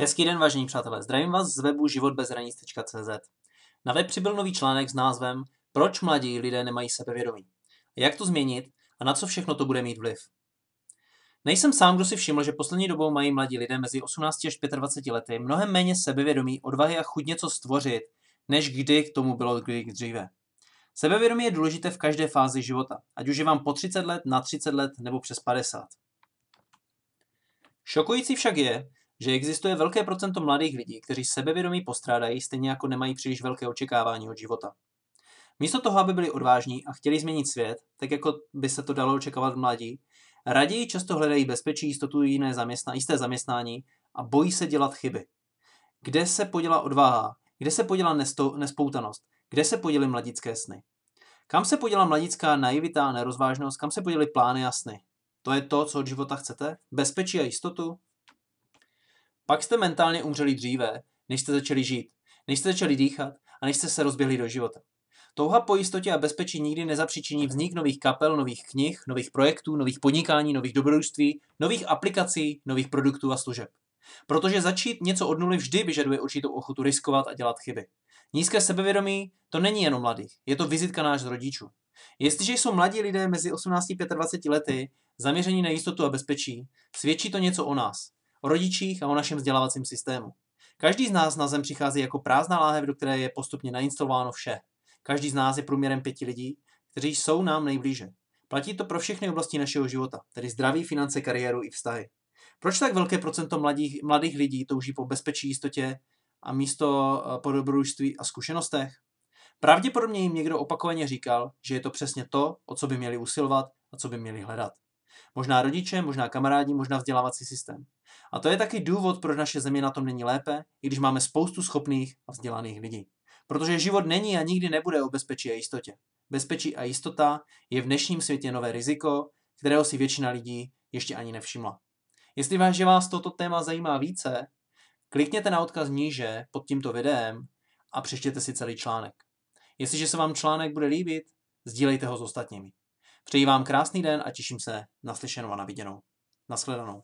Hezký den, vážení přátelé. Zdravím vás z webu životbezhranic.cz. Na web přibyl nový článek s názvem Proč mladí lidé nemají sebevědomí? Jak to změnit a na co všechno to bude mít vliv? Nejsem sám, kdo si všiml, že poslední dobou mají mladí lidé mezi 18 až 25 lety mnohem méně sebevědomí, odvahy a chuť něco stvořit, než kdy k tomu bylo kdy dříve. Sebevědomí je důležité v každé fázi života, ať už je vám po 30 let, na 30 let nebo přes 50. Šokující však je, že existuje velké procento mladých lidí, kteří sebevědomí postrádají, stejně jako nemají příliš velké očekávání od života. Místo toho, aby byli odvážní a chtěli změnit svět, tak jako by se to dalo očekávat mladí, raději často hledají bezpečí, jistotu jiné zaměstná, jisté zaměstnání a bojí se dělat chyby. Kde se poděla odvaha? Kde se poděla nesto, nespoutanost? Kde se poděly mladické sny? Kam se poděla mladická naivita a nerozvážnost? Kam se poděly plány a sny? To je to, co od života chcete? Bezpečí a jistotu? Pak jste mentálně umřeli dříve, než jste začali žít, než jste začali dýchat a než jste se rozběhli do života. Touha po jistotě a bezpečí nikdy nezapříčiní vznik nových kapel, nových knih, nových projektů, nových podnikání, nových dobrodružství, nových aplikací, nových produktů a služeb. Protože začít něco od nuly vždy vyžaduje určitou ochotu riskovat a dělat chyby. Nízké sebevědomí to není jenom mladých, je to vizitka náš rodičů. Jestliže jsou mladí lidé mezi 18 a 25 lety zaměření na jistotu a bezpečí, svědčí to něco o nás o rodičích a o našem vzdělávacím systému. Každý z nás na Zem přichází jako prázdná láhev, do které je postupně nainstalováno vše. Každý z nás je průměrem pěti lidí, kteří jsou nám nejblíže. Platí to pro všechny oblasti našeho života, tedy zdraví, finance, kariéru i vztahy. Proč tak velké procento mladých, mladých lidí touží po bezpečí, jistotě a místo eh, po dobrodružství a zkušenostech? Pravděpodobně jim někdo opakovaně říkal, že je to přesně to, o co by měli usilovat a co by měli hledat. Možná rodiče, možná kamarádi, možná vzdělávací systém. A to je taky důvod, proč naše země na tom není lépe, i když máme spoustu schopných a vzdělaných lidí. Protože život není a nikdy nebude o bezpečí a jistotě. Bezpečí a jistota je v dnešním světě nové riziko, kterého si většina lidí ještě ani nevšimla. Jestli vás, že vás toto téma zajímá více, klikněte na odkaz níže pod tímto videem a přečtěte si celý článek. Jestliže se vám článek bude líbit, sdílejte ho s ostatními. Přeji vám krásný den a těším se na slyšenou a na viděnou. Naschledanou.